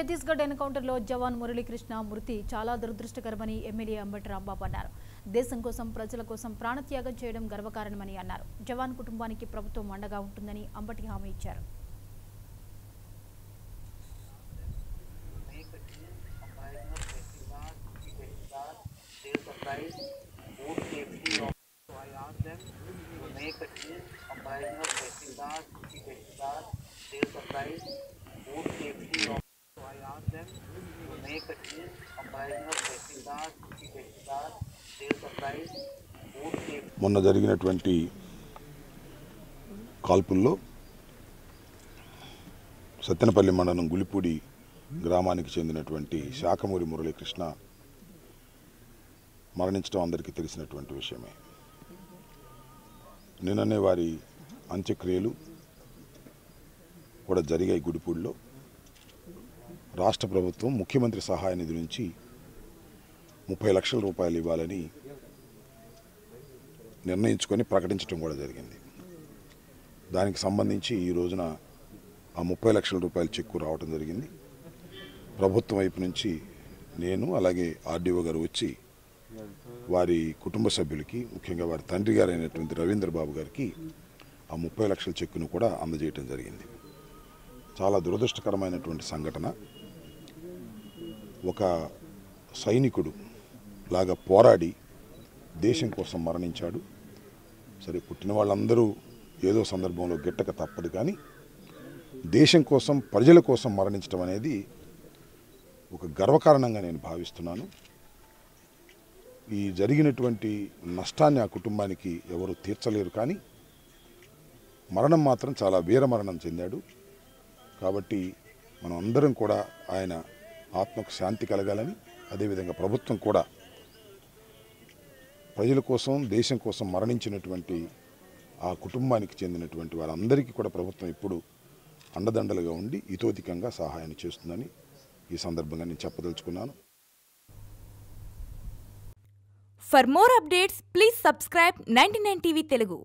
ఛత్తీస్గఢ్ ఎన్కౌంటర్లో జవాన్ మురళీకృష్ణ మృతి చాలా దురదృష్టకరమని ఎమ్మెల్యే అంబటి రాంబాబు అన్నారు దేశం కోసం ప్రజల కోసం ప్రాణత్యాగం చేయడం గర్వకారణమని అన్నారు జవాన్ కుటుంబానికి ప్రభుత్వం అండగా ఉంటుందని అంబటి హామీ ఇచ్చారు make a మొన్న జరిగినటువంటి కాల్పుల్లో సత్తెనపల్లి మండలం గులిపూడి గ్రామానికి చెందినటువంటి శాఖమూరి మురళీకృష్ణ మరణించడం అందరికీ తెలిసినటువంటి విషయమే. నిన్ననే వారి అంత్యక్రియలు కూడా జరిగాయి గుడిపూడిలో. రాష్ట్ర ప్రభుత్వం ముఖ్యమంత్రి సహాయ నిధి నుంచి ముప్పై లక్షల రూపాయలు ఇవ్వాలని నిర్ణయించుకొని ప్రకటించడం కూడా జరిగింది. దానికి సంబంధించి ఈ రోజున ఆ ముప్పై లక్షల రూపాయల చెక్కు రావడం జరిగింది. ప్రభుత్వం వైపు నుంచి నేను అలాగే ఆర్డీఓ గారు వచ్చి వారి కుటుంబ సభ్యులకి ముఖ్యంగా వారి తండ్రి గారు అయినటువంటి రవీంద్ర బాబు గారికి ఆ ముప్పై లక్షల చెక్కును కూడా అందజేయటం జరిగింది. చాలా దురదృష్టకరమైనటువంటి సంఘటన. ఒక సైనికుడు లాగా పోరాడి దేశం కోసం మరణించాడు. సరే పుట్టిన వాళ్ళందరూ ఏదో సందర్భంలో గిట్టక తప్పదు కానీ దేశం కోసం ప్రజల కోసం మరణించడం అనేది ఒక గర్వకారణంగా నేను భావిస్తున్నాను. ఈ జరిగినటువంటి నష్టాన్ని ఆ కుటుంబానికి ఎవరు తీర్చలేరు కానీ మరణం మాత్రం చాలా వీర మరణం చెందాడు. కాబట్టి మనం అందరం కూడా ఆయన ఆత్మకు శాంతి కలగాలని అదేవిధంగా ప్రభుత్వం కూడా ప్రజల కోసం దేశం కోసం మరణించినటువంటి ఆ కుటుంబానికి చెందినటువంటి వారందరికీ కూడా ప్రభుత్వం ఇప్పుడు అండదండలుగా ఉండి ఇతోధికంగా సహాయం చేస్తుందని ఈ సందర్భంగా నేను చెప్పదలుచుకున్నాను. For more updates please subscribe ninety nine TV Telugu.